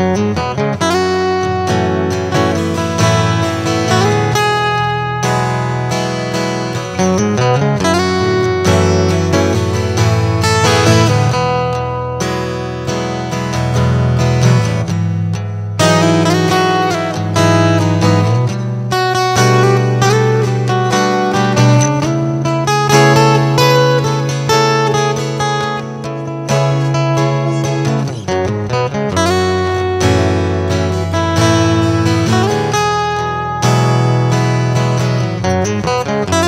Música Música